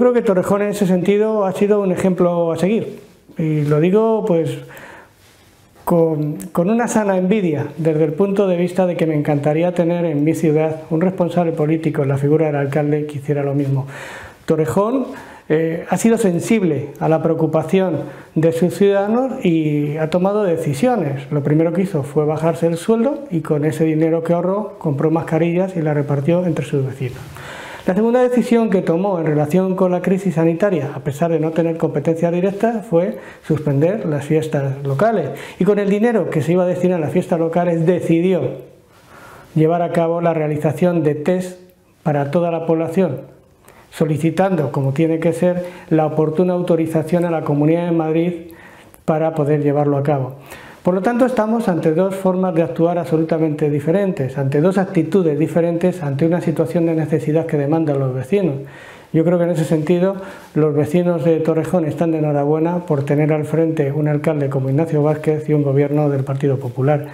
Creo que Torrejón en ese sentido ha sido un ejemplo a seguir y lo digo pues con, una sana envidia desde el punto de vista de que me encantaría tener en mi ciudad un responsable político en la figura del alcalde que hiciera lo mismo. Torrejón eh, ha sido sensible a la preocupación de sus ciudadanos y ha tomado decisiones. Lo primero que hizo fue bajarse el sueldo y con ese dinero que ahorró compró mascarillas y las repartió entre sus vecinos. La segunda decisión que tomó en relación con la crisis sanitaria, a pesar de no tener competencia directa, fue suspender las fiestas locales. Y con el dinero que se iba a destinar a las fiestas locales decidió llevar a cabo la realización de test para toda la población solicitando, como tiene que ser, la oportuna autorización a la Comunidad de Madrid para poder llevarlo a cabo. Por lo tanto, estamos ante dos formas de actuar absolutamente diferentes, ante dos actitudes diferentes, ante una situación de necesidad que demandan los vecinos. Yo creo que en ese sentido los vecinos de Torrejón están de enhorabuena por tener al frente un alcalde como Ignacio Vázquez y un gobierno del Partido Popular.